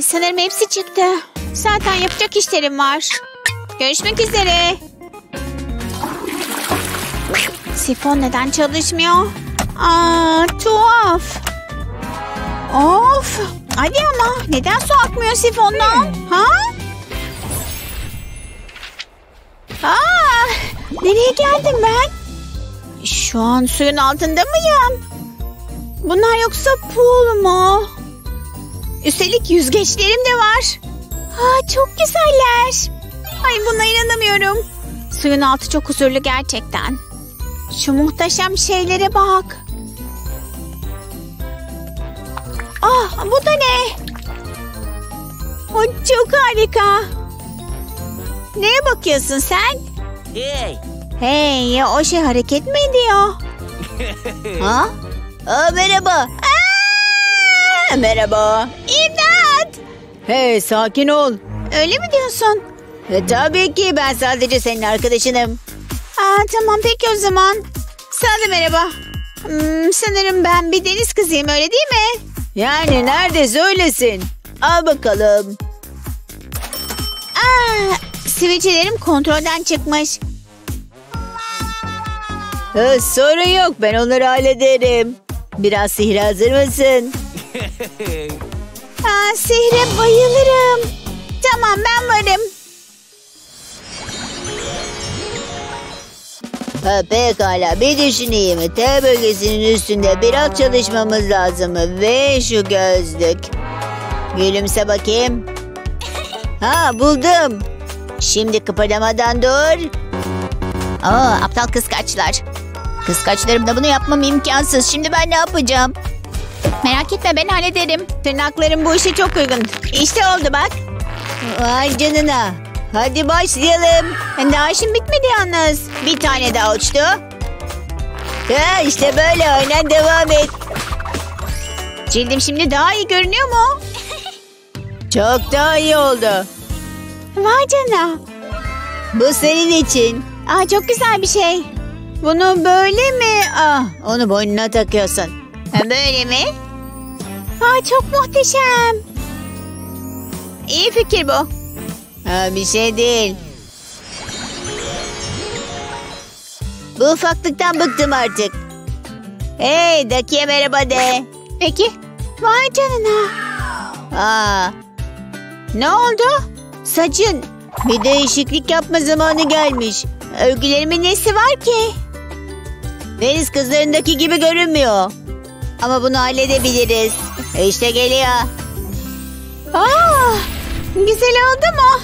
sanırım hepsi çıktı. Zaten yapacak işlerim var. Görüşmek üzere. Sifon neden çalışmıyor? Aa, tuhaf. Of. Hadi ama neden su akmıyor sifondan? Ha? Aa, nereye geldim ben? Şu an suyun altında mıyım? Bunlar yoksa pool mu? Üstelik yüzgeçlerim de var. Aa, çok güzeller. Ay buna inanamıyorum. Suyun altı çok huzurlu gerçekten. Şu muhteşem şeylere bak. Ah bu da ne? O çok harika. Neye bakıyorsun sen? Hey. Hey o şey hareket mi ediyor? ha? Aa, merhaba. Merhaba. İmdat. Hey sakin ol. Öyle mi diyorsun? E, tabii ki ben sadece senin arkadaşınım. Aa, tamam peki o zaman. Sana da merhaba. Hmm, sanırım ben bir deniz kızıyım öyle değil mi? Yani neredeyse öylesin. Al bakalım. Aa, sivilcelerim kontrolden çıkmış. Ha, sorun yok ben onları hallederim. Biraz sihir hazır mısın? Aa, sihre bayılırım. Tamam ben varım. Ha, pekala bir düşüneyim. T bölgesinin üstünde biraz çalışmamız lazım. Ve şu gözlük. Gülümse bakayım. Ha buldum. Şimdi kıpırdamadan dur. Aa, aptal kıskaçlar. Kıskaçlarımda bunu yapmam imkansız. Şimdi ben ne yapacağım? Merak etme ben hallederim. Tırnaklarım bu işe çok uygun. İşte oldu bak. Vay canına. Hadi başlayalım. Daha işim bitmedi yalnız. Bir tane daha uçtu. Ha, işte böyle aynen devam et. Cildim şimdi daha iyi görünüyor mu? Çok daha iyi oldu. Vay canına. Bu senin için. Aa, çok güzel bir şey. Bunu böyle mi? Ah, onu boynuna takıyorsun. Ha, böyle mi? Aa, çok muhteşem. İyi fikir bu. Ha, bir şey değil. Bu ufaklıktan bıktım artık. Hey, Daki'ye merhaba de. Peki. Vay canına. Aa, Ne oldu? saçın. Bir değişiklik yapma zamanı gelmiş. Örgülerimin nesi var ki? Deniz kızlarındaki gibi görünmüyor. Ama bunu halledebiliriz. İşte geliyor. Aa, güzel oldu mu?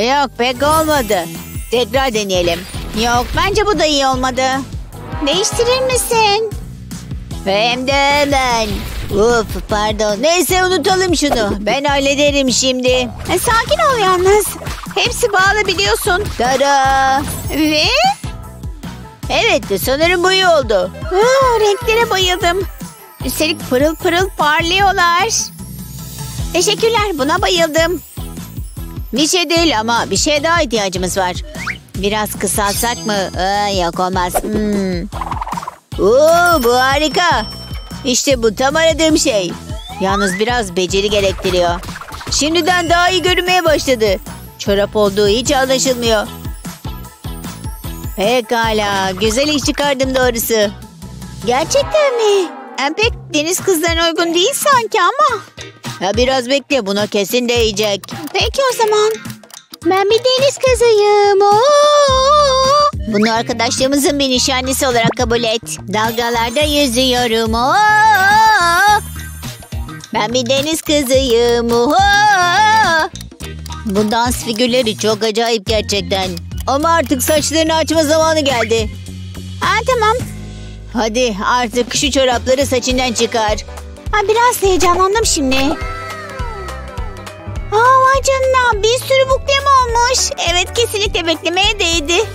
Yok pek olmadı. Tekrar deneyelim. Yok bence bu da iyi olmadı. Değiştirir misin? Hem de hemen. Uf pardon. Neyse unutalım şunu. Ben hallederim şimdi. E, sakin ol yalnız. Hepsi bağlı biliyorsun. Tada. Ve Evet sanırım bu iyi oldu. aa, renklere bayıldım. Üstelik pırıl pırıl parlıyorlar. Teşekkürler buna bayıldım. Bir şey değil ama bir şey daha ihtiyacımız var. Biraz kısaltsak mı? Aa, yok olmaz. Hmm. Oo, bu harika. İşte bu tam aradığım şey. Yalnız biraz beceri gerektiriyor. Şimdiden daha iyi görünmeye başladı. Çorap olduğu hiç anlaşılmıyor. Pekala. Güzel iş çıkardım doğrusu. Gerçekten mi? E, pek deniz kızlarına uygun değil sanki ama. Ya biraz bekle buna kesin değecek. Peki o zaman. Ben bir deniz kızıyım. Oo! Bunu arkadaşlığımızın bir nişanesi olarak kabul et. Dalgalarda yüzüyorum. Oo! Ben bir deniz kızıyım. Oo! Bu dans figürleri çok acayip gerçekten. Ama artık saçlarını açma zamanı geldi. Ha, tamam. Hadi artık şu çorapları saçından çıkar. Ha, biraz heyecanlandım şimdi. Aa, vay canına bir sürü buklem olmuş. Evet kesinlikle beklemeye değdi.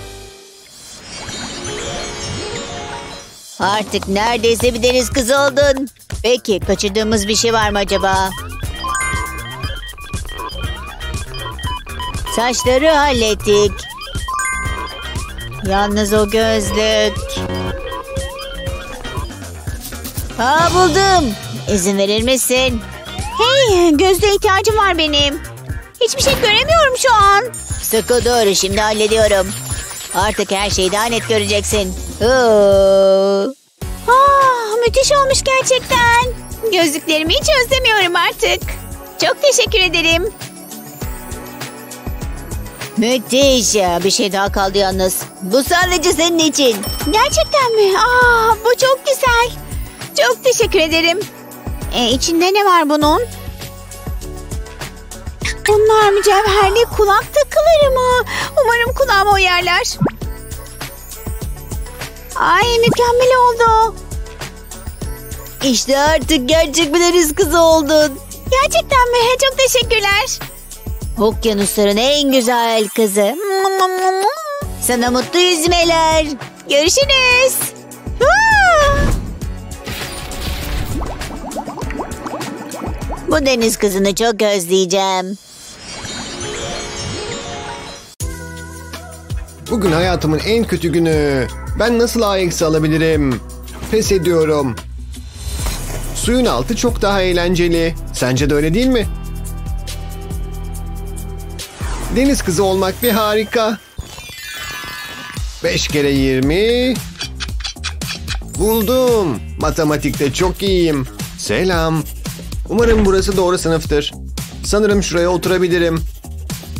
Artık neredeyse bir deniz kızı oldun. Peki kaçırdığımız bir şey var mı acaba? Saçları hallettik. Yalnız o gözlük. Aa buldum. İzin verir misin? Hey gözlüğe ihtiyacım var benim. Hiçbir şey göremiyorum şu an. Sıkı dur şimdi hallediyorum. Artık her şeyi daha net göreceksin. Oo. Ah, müthiş olmuş gerçekten. Gözlüklerimi hiç özlemiyorum artık. Çok teşekkür ederim. Müthiş. Bir şey daha kaldı yalnız. Bu sadece senin için. Gerçekten mi? Aa, bu çok güzel. Çok teşekkür ederim. E, içinde ne var bunun? Bunlar mücevherli kulak takıları mı? Umarım kulağıma uyarlar. Ay mükemmel oldu. İşte artık gerçek bir deniz kızı oldun. Gerçekten mi? Çok teşekkürler. Okyanusların en güzel kızı. Sana mutlu yüzmeler. Görüşürüz. Bu deniz kızını çok özleyeceğim. Bugün hayatımın en kötü günü. Ben nasıl A eksi alabilirim? Pes ediyorum. Suyun altı çok daha eğlenceli. Sence de öyle değil mi? Deniz kızı olmak bir harika. 5 kere 20. Buldum. Matematikte çok iyiyim. Selam. Umarım burası doğru sınıftır. Sanırım şuraya oturabilirim.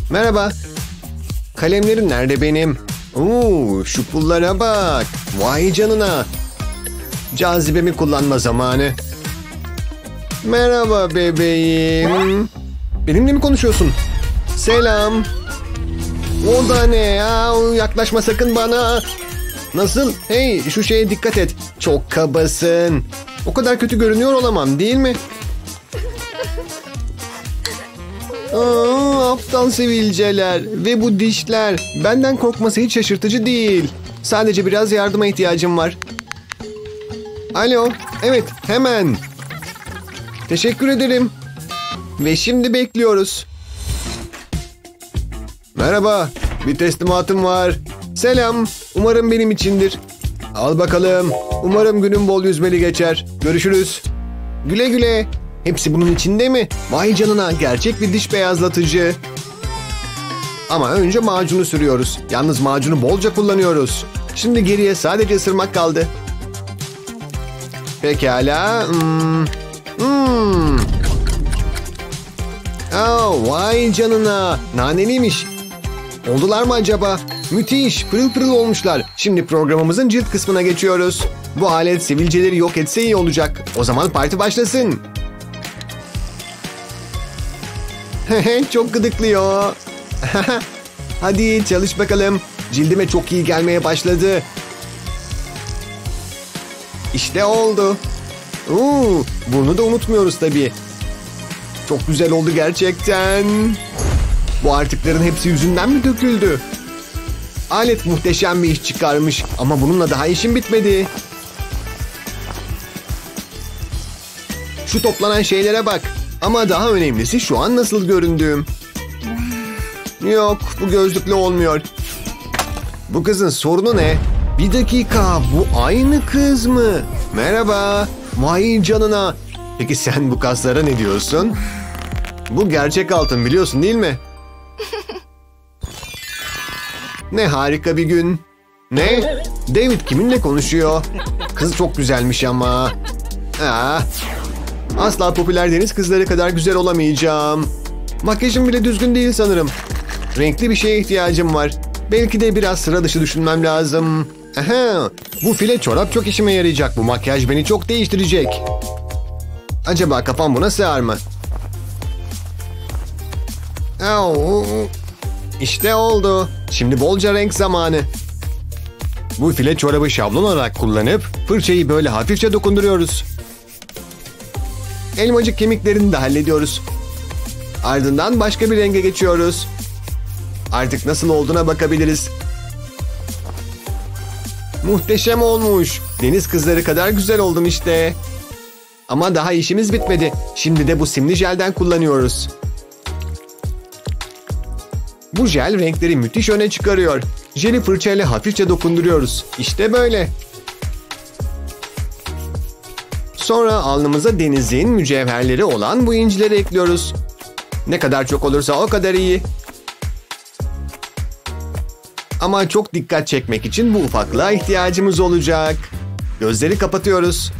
Merhaba. Kalemlerim nerede benim? Oo, şu pullara bak. Vay canına. Cazibemi kullanma zamanı. Merhaba bebeğim. Benimle mi konuşuyorsun? Selam. O da ne ya? Yaklaşma sakın bana. Nasıl? Hey şu şeye dikkat et. Çok kabasın. O kadar kötü görünüyor olamam değil mi? Aa, aptal sivilceler ve bu dişler. Benden korkması hiç şaşırtıcı değil. Sadece biraz yardıma ihtiyacım var. Alo, evet hemen. Teşekkür ederim. Ve şimdi bekliyoruz. Merhaba, bir teslimatım var. Selam, umarım benim içindir. Al bakalım, umarım günün bol yüzmeli geçer. Görüşürüz. Güle güle. Hepsi bunun içinde mi? Vay canına gerçek bir diş beyazlatıcı. Ama önce macunu sürüyoruz. Yalnız macunu bolca kullanıyoruz. Şimdi geriye sadece ısırmak kaldı. Pekala. Hmm. Hmm. Oh, vay canına. Naneliymiş. Oldular mı acaba? Müthiş. Pırıl pırıl olmuşlar. Şimdi programımızın cilt kısmına geçiyoruz. Bu alet sivilceleri yok etse iyi olacak. O zaman parti başlasın. çok gıdıklıyor. Hadi çalış bakalım. Cildime çok iyi gelmeye başladı. İşte oldu. Oo, bunu da unutmuyoruz tabii. Çok güzel oldu gerçekten. Bu artıkların hepsi yüzünden mi döküldü? Alet muhteşem bir iş çıkarmış ama bununla daha işim bitmedi. Şu toplanan şeylere bak. Ama daha önemlisi şu an nasıl göründüğüm. Yok bu gözlükle olmuyor. Bu kızın sorunu ne? Bir dakika bu aynı kız mı? Merhaba. Vay canına. Peki sen bu kaslara ne diyorsun? Bu gerçek altın biliyorsun değil mi? Ne harika bir gün. Ne? David kiminle konuşuyor? Kız çok güzelmiş ama. Aa, asla popüler deniz kızları kadar güzel olamayacağım. Makyajım bile düzgün değil sanırım. Renkli bir şeye ihtiyacım var. Belki de biraz sıra dışı düşünmem lazım. Aha, bu file çorap çok işime yarayacak. Bu makyaj beni çok değiştirecek. Acaba kafam buna sığar mı? İşte oldu. Şimdi bolca renk zamanı. Bu file çorabı şablon olarak kullanıp fırçayı böyle hafifçe dokunduruyoruz. Elmacık kemiklerini de hallediyoruz. Ardından başka bir renge geçiyoruz. Artık nasıl olduğuna bakabiliriz. Muhteşem olmuş. Deniz kızları kadar güzel oldum işte. Ama daha işimiz bitmedi. Şimdi de bu simli jelden kullanıyoruz. Bu jel renkleri müthiş öne çıkarıyor. Jeli fırçayla hafifçe dokunduruyoruz. İşte böyle. Sonra alnımıza denizin mücevherleri olan bu incileri ekliyoruz. Ne kadar çok olursa o kadar iyi. Ama çok dikkat çekmek için bu ufaklığa ihtiyacımız olacak. Gözleri kapatıyoruz.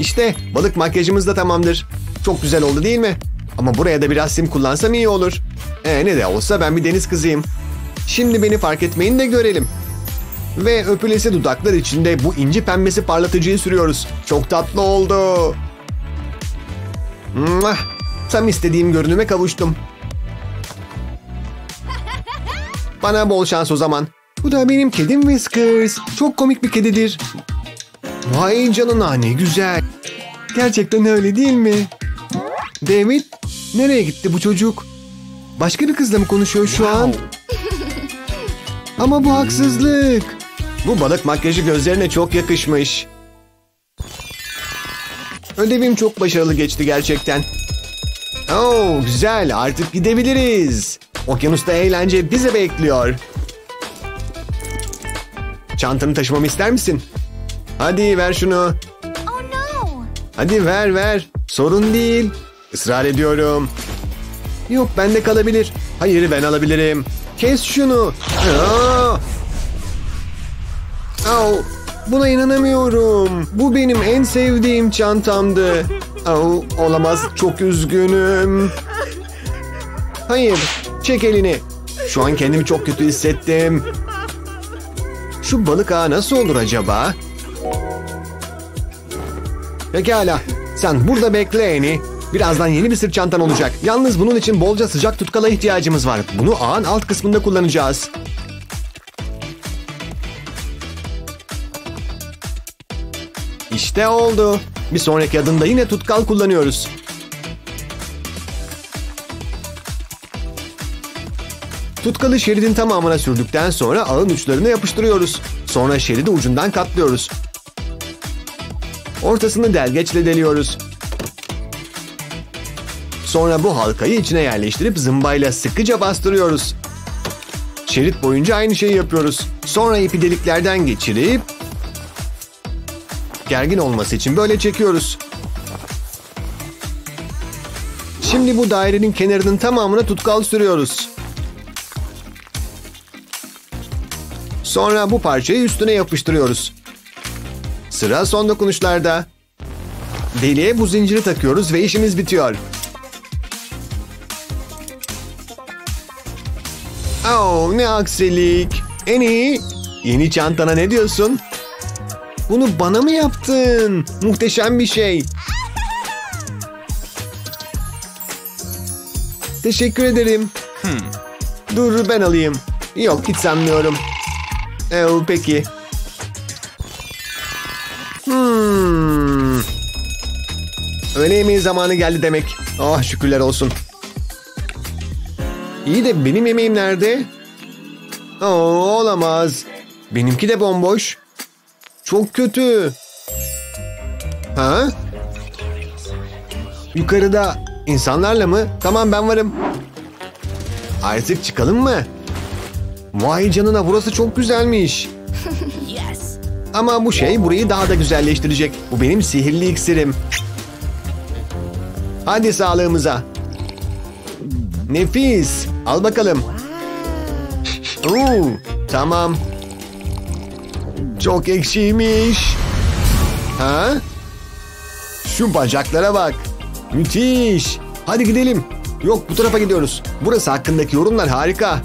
İşte balık makyajımız da tamamdır. Çok güzel oldu değil mi? Ama buraya da biraz sim kullansam iyi olur. E ne de olsa ben bir deniz kızıyım. Şimdi beni fark etmeyin de görelim. Ve öpülesi dudaklar içinde bu inci pembesi parlatıcıyı sürüyoruz. Çok tatlı oldu. Mwah! Tam istediğim görünüme kavuştum. Bana bol şans o zaman. Bu da benim kedim Whiskers. Çok komik bir kedidir. Vay canına ne güzel. Gerçekten öyle değil mi? David, nereye gitti bu çocuk? Başka bir kızla mı konuşuyor şu an? Ama bu haksızlık. Bu balık makyajı gözlerine çok yakışmış. Ödevim çok başarılı geçti gerçekten. Oo, güzel artık gidebiliriz. Okyanusta eğlence bizi bekliyor. Çantanı taşımamı ister misin? Hadi ver şunu. Oh no! Hadi ver ver. Sorun değil. Israr ediyorum. Yok bende kalabilir. Hayır ben alabilirim. Kes şunu. Aa! Au, buna inanamıyorum. Bu benim en sevdiğim çantamdı. Au, olamaz çok üzgünüm. Hayır çek elini. Şu an kendimi çok kötü hissettim. Şu balık ağı nasıl olur acaba? Pekala. Sen burada bekle Eni. Birazdan yeni bir sırt çantan olacak. Yalnız bunun için bolca sıcak tutkala ihtiyacımız var. Bunu ağın alt kısmında kullanacağız. İşte oldu. Bir sonraki adımda yine tutkal kullanıyoruz. Tutkalı şeridin tamamına sürdükten sonra ağın uçlarını yapıştırıyoruz. Sonra şeridi ucundan katlıyoruz. Ortasını delgeçle deliyoruz. Sonra bu halkayı içine yerleştirip zımbayla sıkıca bastırıyoruz. Şerit boyunca aynı şeyi yapıyoruz. Sonra ipi deliklerden geçirip gergin olması için böyle çekiyoruz. Şimdi bu dairenin kenarının tamamına tutkal sürüyoruz. Sonra bu parçayı üstüne yapıştırıyoruz. Sıra son dokunuşlarda. Deliğe bu zinciri takıyoruz ve işimiz bitiyor. Oh ne aksilik. En iyi. Yeni çantana ne diyorsun? Bunu bana mı yaptın? Muhteşem bir şey. Teşekkür ederim. Dur ben alayım. Yok hiç sanmıyorum. Ee, peki. Hmm. Öğle yemeği zamanı geldi demek. Ah şükürler olsun. İyi de benim yemeğim nerede? Oo, olamaz. Benimki de bomboş. Çok kötü. Ha? Yukarıda insanlarla mı? Tamam ben varım. Artık çıkalım mı? Vay canına burası çok güzelmiş. Yes! Ama bu şey burayı daha da güzelleştirecek. Bu benim sihirli iksirim. Hadi sağlığımıza. Nefis. Al bakalım. Oo, tamam. Çok ekşiymiş. Ha? Şu bacaklara bak. Müthiş. Hadi gidelim. Yok bu tarafa gidiyoruz. Burası hakkındaki yorumlar harika.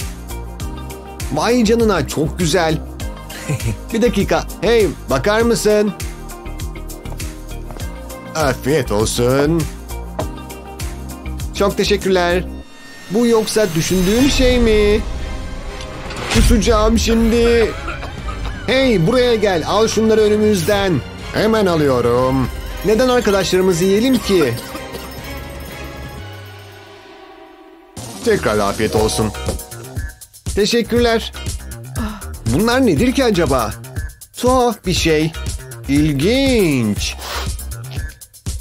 Vay canına çok güzel. Bir dakika. Hey bakar mısın? Afiyet olsun. Çok teşekkürler. Bu yoksa düşündüğüm şey mi? Kusacağım şimdi. Hey buraya gel al şunları önümüzden. Hemen alıyorum. Neden arkadaşlarımızı yiyelim ki? Tekrar afiyet olsun. Teşekkürler. Bunlar nedir ki acaba? Tuhaf bir şey. İlginç.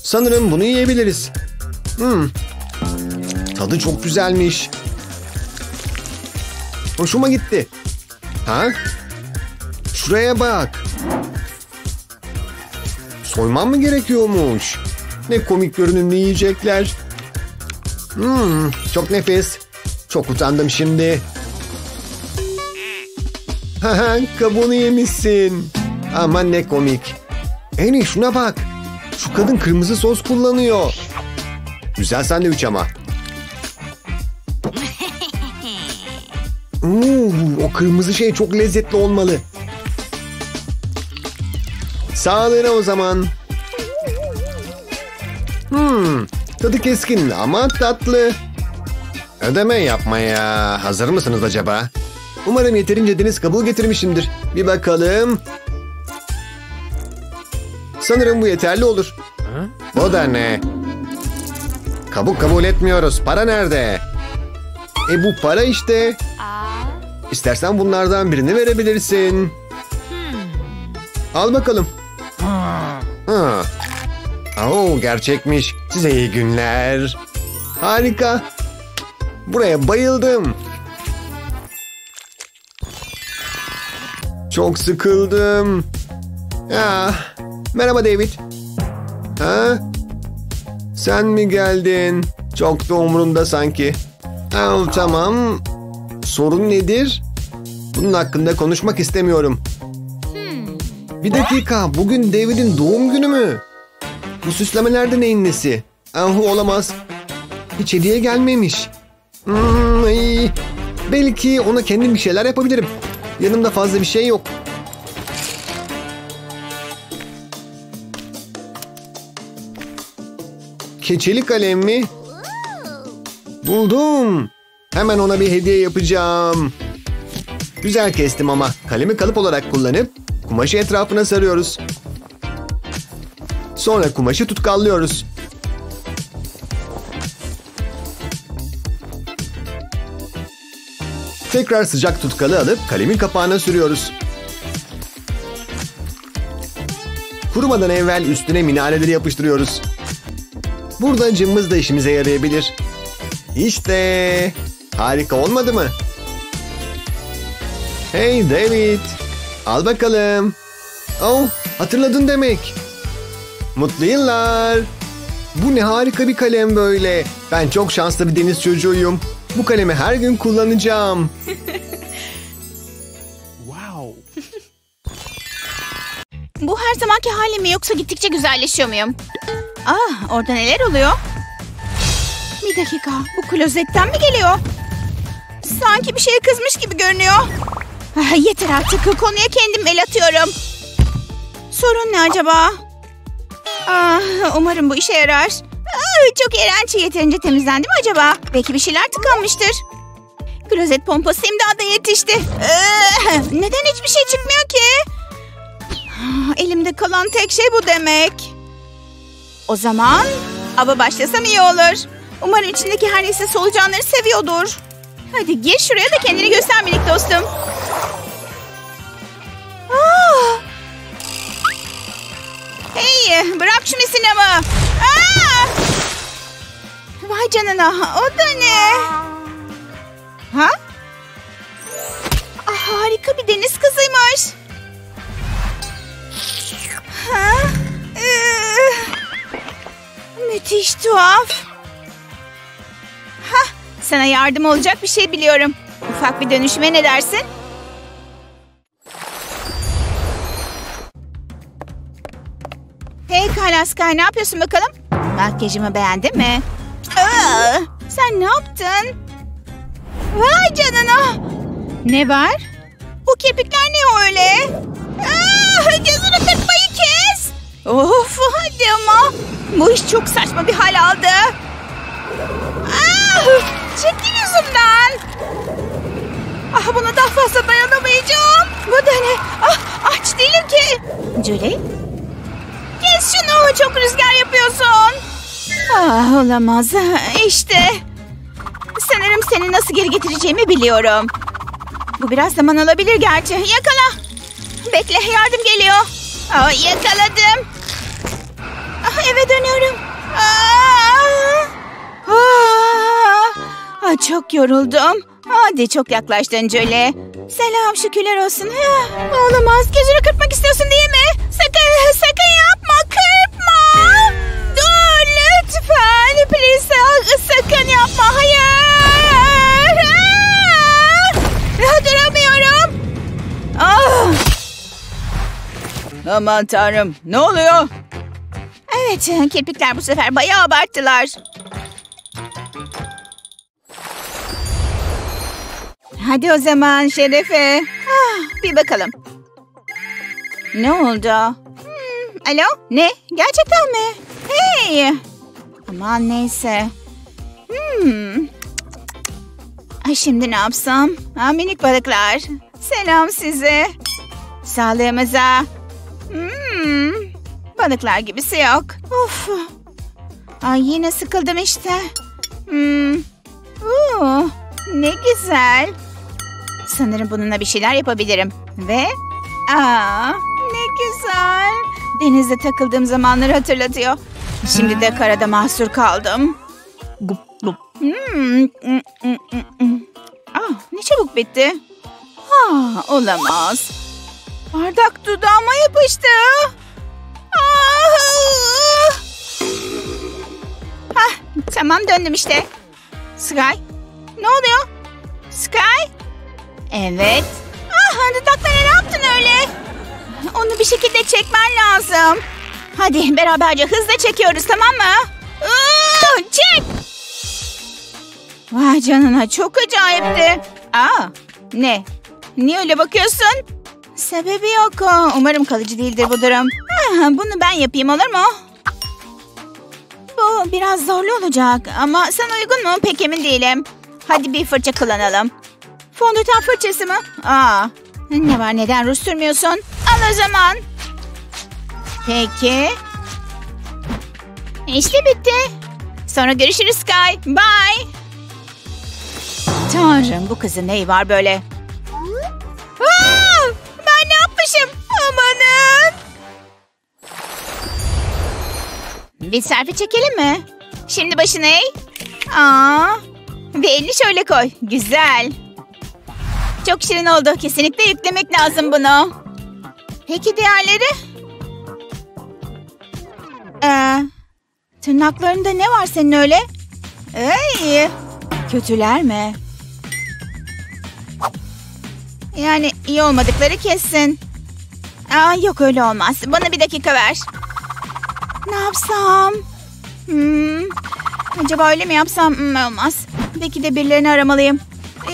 Sanırım bunu yiyebiliriz. Hmm. Tadı çok güzelmiş. Hoşuma gitti. Ha? Şuraya bak. Soymam mı gerekiyormuş? Ne komik görünümlü yiyecekler. Hmm, çok nefis. Çok utandım şimdi. Haha kabuğunu yemişsin. Aman ne komik. Eni şuna bak. Şu kadın kırmızı sos kullanıyor. Güzel sandviç ama. Oo, o kırmızı şey çok lezzetli olmalı. Sağlığına o zaman. Hmm, tadı keskin ama tatlı. Ödeme yapmaya hazır mısınız acaba? Umarım yeterince deniz kabuğu getirmişimdir. Bir bakalım. Sanırım bu yeterli olur. Bu da ne? Kabuk kabul etmiyoruz. Para nerede? E bu para işte. İstersen bunlardan birini verebilirsin. Al bakalım. Ha. Oo, gerçekmiş. Size iyi günler. Harika. Buraya bayıldım. Çok sıkıldım. Ya, merhaba David. Ha? Sen mi geldin? Çok da umurumda sanki. Al tamam. Sorun nedir? Bunun hakkında konuşmak istemiyorum. Bir dakika, bugün David'in doğum günü mü? Bu süslemelerde neyin nesi? Ah olamaz. Hiç hediye gelmemiş. Hmm, ay. Belki ona kendim bir şeyler yapabilirim. Yanımda fazla bir şey yok. Keçeli kalem mi? Buldum. Hemen ona bir hediye yapacağım. Güzel kestim ama kalemi kalıp olarak kullanıp kumaşı etrafına sarıyoruz. Sonra kumaşı tutkallıyoruz. Tekrar sıcak tutkalı alıp kalemin kapağına sürüyoruz. Kurumadan evvel üstüne minareleri yapıştırıyoruz. Burada cımbız da işimize yarayabilir. İşte harika olmadı mı? Hey David, al bakalım. Oh, hatırladın demek. Mutlu yıllar. Bu ne harika bir kalem böyle. Ben çok şanslı bir deniz çocuğuyum. Bu kalemi her gün kullanacağım. Bu her zamanki halim mi yoksa gittikçe güzelleşiyor muyum? Ah orada neler oluyor? Bir dakika bu klozetten mi geliyor? Sanki bir şeye kızmış gibi görünüyor. Ah, yeter artık konuya kendim el atıyorum. Sorun ne acaba? Ah, umarım bu işe yarar. Ah, çok iğrenç yeterince temizlendi mi acaba? Belki bir şeyler tıkanmıştır. Klozet pompası imdada yetişti. Ah, neden hiçbir şey çıkmıyor ki? Ah, Elimde kalan tek şey bu demek. O zaman ava başlasam iyi olur. Umarım içindeki her neyse solucanları seviyordur. Hadi gir şuraya da kendini göster minik dostum. Aa! Hey bırak şu misinamı. Aa! Vay canına o da ne? Ha? Ah, harika bir deniz kızıymış. Ha? Ee, müthiş tuhaf. Sana yardım olacak bir şey biliyorum. Ufak bir dönüşüme ne dersin? Pekala Sky ne yapıyorsun bakalım? Makyajımı beğendin mi? Aa, sen ne yaptın? Vay canına. Ne var? Bu kirpikler ne öyle? Aa, gözünü kırpmayı kes. Of hadi ama. Bu iş çok saçma bir hal aldı. Aa, çekil yüzümden. Ah buna daha fazla dayanamayacağım. Bu da ne? Ah, aç değilim ki. Julie? Kes şunu çok rüzgar yapıyorsun. Ah olamaz. İşte. Sanırım seni nasıl geri getireceğimi biliyorum. Bu biraz zaman alabilir gerçi. Yakala. Bekle yardım geliyor. Aa, yakaladım. Ah, eve dönüyorum. Aa! Aa! Aa, çok yoruldum. Hadi çok yaklaştın Julie. Selam şükürler olsun. Hah, Olamaz. Gözünü kırpmak istiyorsun değil mi? Sakın, sakın yapma. Kırpma. Dur lütfen. Please. Sakın yapma. Hayır. Ah! Duramıyorum. Ah! Aman tanrım ne oluyor? Evet, kirpikler bu sefer bayağı abarttılar. Hadi o zaman Şerefe. Ah, bir bakalım. Ne oldu? Hmm, alo? Ne? Gerçekten mi? Hey! Aman neyse. Hmm. Ay şimdi ne yapsam? Ha, minik balıklar. Selam size. Sağlığımıza. Hmm. Balıklar gibisi yok. Of. Ay yine sıkıldım işte. Hmm. Oo, ne güzel. Sanırım bununla bir şeyler yapabilirim. Ve aa, ne güzel. Denizde takıldığım zamanları hatırlatıyor. Şimdi de karada mahsur kaldım. Hmm, mm, mm, mm. Ah, ne çabuk bitti. Ah, olamaz. Bardak dudağıma yapıştı. Ah! Hah, tamam döndüm işte. Sky, ne oluyor? Sky? Evet. Ah, dudaklara ne yaptın öyle? Onu bir şekilde çekmen lazım. Hadi beraberce hızla çekiyoruz tamam mı? Iıı, çek! Vay canına çok acayipti. Aa, ne? Niye öyle bakıyorsun? Sebebi yok. Umarım kalıcı değildir bu durum. Ah, Bunu ben yapayım olur mu? Bu biraz zorlu olacak ama sen uygun mu pek emin değilim. Hadi bir fırça kullanalım. Fondöten fırçası mı? Aa, ne var neden ruj sürmüyorsun? Al o zaman. Peki. İşte bitti. Sonra görüşürüz Sky. Bye. Tanrım bu kızın neyi var böyle? Aa, ben ne yapmışım? Amanın. Bir selfie çekelim mi? Şimdi başını eğ. Aa, ve elini şöyle koy. Güzel. Çok şirin oldu. Kesinlikle yüklemek lazım bunu. Peki diğerleri? Ee, tırnaklarında ne var senin öyle? Ey, kötüler mi? Yani iyi olmadıkları kesin. Aa, yok öyle olmaz. Bana bir dakika ver. Ne yapsam? Hmm, acaba öyle mi yapsam? Hmm, olmaz. Belki de birilerini aramalıyım.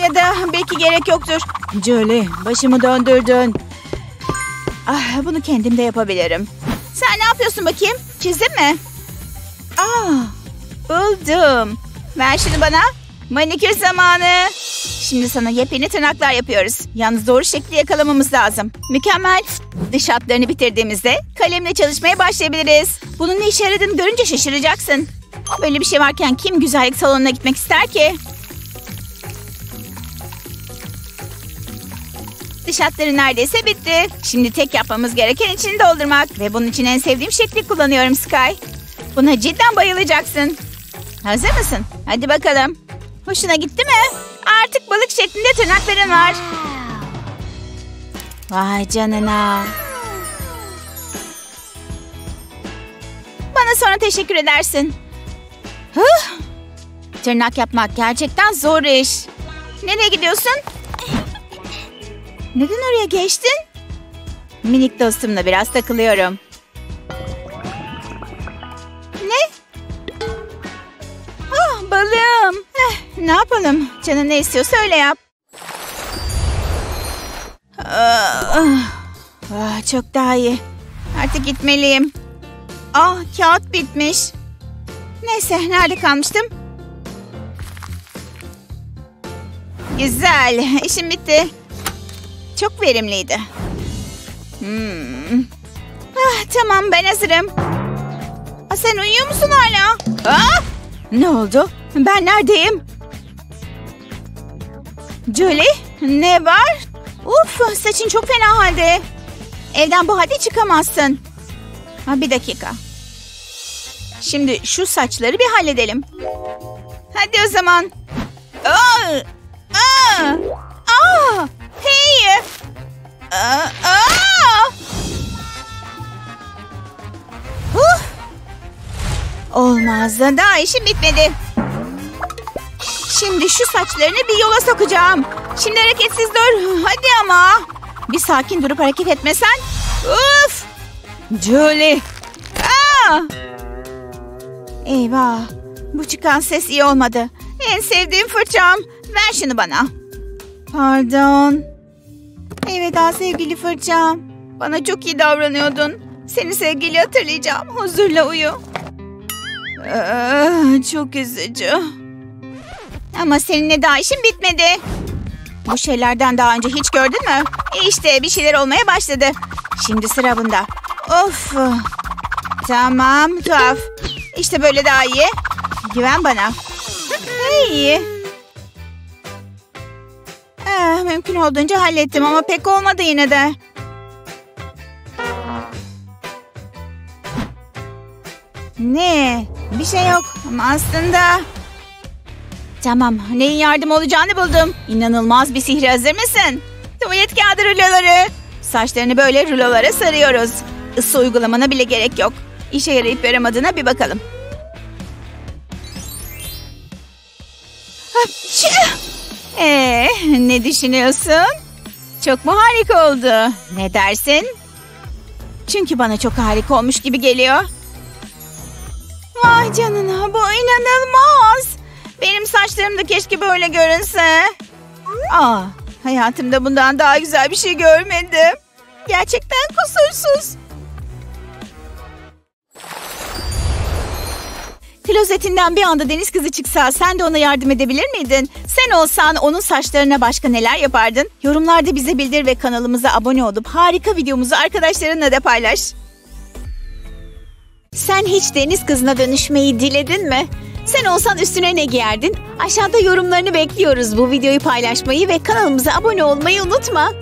Ya da belki gerek yoktur. Julie, başımı döndürdün. Ah, bunu kendim de yapabilirim. Sen ne yapıyorsun bakayım? Çizdin mi? Aa, buldum. Ver şunu bana. Manikür zamanı. Şimdi sana yepyeni tırnaklar yapıyoruz. Yalnız doğru şekli yakalamamız lazım. Mükemmel. Dış hatlarını bitirdiğimizde kalemle çalışmaya başlayabiliriz. Bunun ne işe yaradığını görünce şaşıracaksın. Böyle bir şey varken kim güzellik salonuna gitmek ister ki? Dış hatları neredeyse bitti. Şimdi tek yapmamız gereken içini doldurmak. Ve bunun için en sevdiğim şekli kullanıyorum Sky. Buna cidden bayılacaksın. Hazır mısın? Hadi bakalım. Hoşuna gitti mi? Artık balık şeklinde tırnakların var. Vay canına. Bana sonra teşekkür edersin. Huh! Tırnak yapmak gerçekten zor iş. Nereye gidiyorsun? Neden oraya geçtin? Minik dostumla biraz takılıyorum. Ne? Ah balığım. Eh, ne yapalım? Canın ne istiyorsa öyle yap. Ah, ah, çok daha iyi. Artık gitmeliyim. Ah kağıt bitmiş. Neyse nerede kalmıştım? Güzel işim bitti. Çok verimliydi. Hmm. Ah, tamam ben hazırım. Aa, sen uyuyor musun hala? Ah! Ne oldu? Ben neredeyim? Julie ne var? Uf saçın çok fena halde. Evden bu halde çıkamazsın. Ha, bir dakika. Şimdi şu saçları bir halledelim. Hadi o zaman. Aa! Aa! Aa! Aa! Huh! Olmaz da daha işim bitmedi. Şimdi şu saçlarını bir yola sokacağım. Şimdi hareketsiz dur. Hadi ama. Bir sakin durup hareket etmesen. Uf! Julie. Aa! Eyvah. Bu çıkan ses iyi olmadı. En sevdiğim fırçam. Ver şunu bana. Pardon. Evet daha sevgili fırçam. Bana çok iyi davranıyordun. Seni sevgili hatırlayacağım. Huzurla uyu. Aa, çok üzücü. Ama seninle daha işim bitmedi. Bu şeylerden daha önce hiç gördün mü? E işte bir şeyler olmaya başladı. Şimdi sıra bunda. Of. Tamam tuhaf. İşte böyle daha iyi. Güven bana. İyi. Eh, mümkün olduğunca hallettim ama pek olmadı yine de. Ne? Bir şey yok ama aslında... Tamam, neyin yardım olacağını buldum. İnanılmaz bir sihri hazır mısın? Tuvalet kağıdı ruloları. Saçlarını böyle rulolara sarıyoruz. Isı uygulamana bile gerek yok. İşe yarayıp yaramadığına bir bakalım. Hapşı! Ee, ne düşünüyorsun? Çok mu harika oldu? Ne dersin? Çünkü bana çok harika olmuş gibi geliyor. Vay canına bu inanılmaz. Benim saçlarım da keşke böyle görünse. Aa, hayatımda bundan daha güzel bir şey görmedim. Gerçekten kusursuz. Klozetinden bir anda deniz kızı çıksa sen de ona yardım edebilir miydin? Sen olsan onun saçlarına başka neler yapardın? Yorumlarda bize bildir ve kanalımıza abone olup harika videomuzu arkadaşlarınla da paylaş. Sen hiç deniz kızına dönüşmeyi diledin mi? Sen olsan üstüne ne giyerdin? Aşağıda yorumlarını bekliyoruz. Bu videoyu paylaşmayı ve kanalımıza abone olmayı unutma.